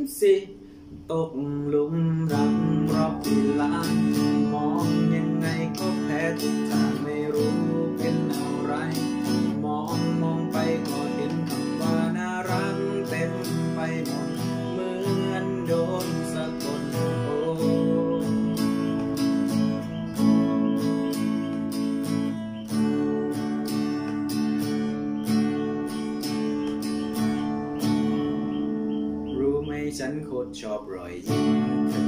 kiếm si ốc ฉันโคตรชอบรอยยิ้มเธอ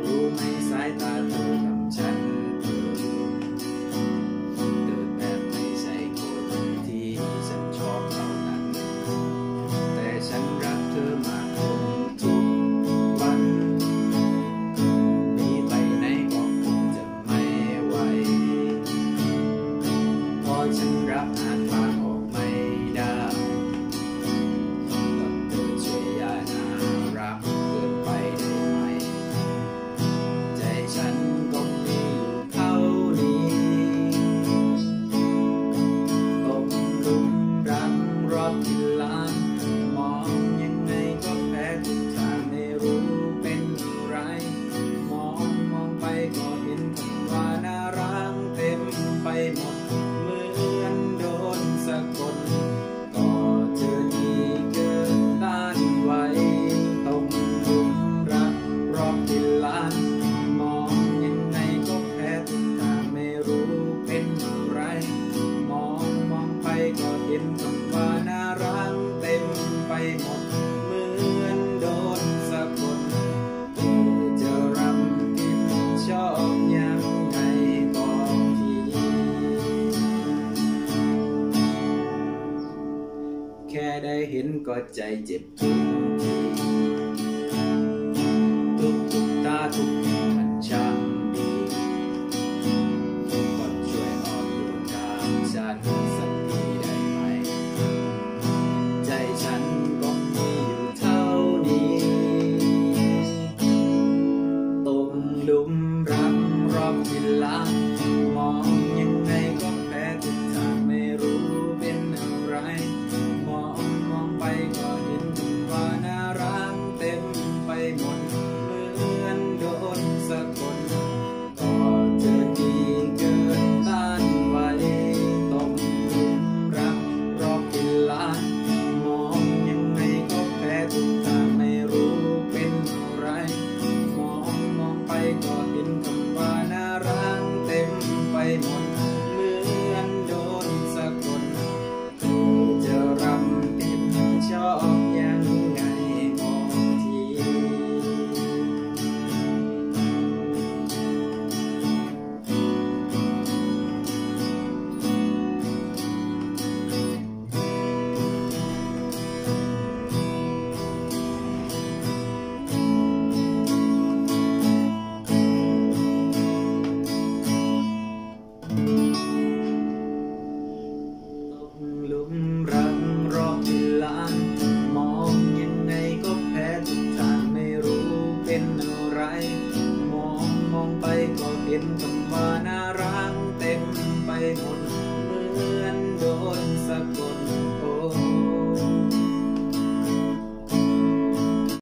รู้ไหมสายตาเธอทำฉันเธอเดินแบบไม่ใช่คนที่ฉันชอบเท่านั้น แต่ฉันรักเธอมาทุกทุกวัน มีไปไหนก็คงจะไม่ไหวพอฉันรับ my. ได้เห็นก็ใจเจ็บทุกทีทุกตาทุกมันช้ำดีก่อนช่วยออกตัวกางฉันสักทีได้ไหม ใจฉันก็มีอยู่เท่านี้ตกลุมรักรอบกินลักมองยังไงก็แพ้ทุกทางไม่รู้เป็นอะไร Walking เห็นคำว่าน่ารักเต็มไปหมดเหมือนโดนสะกด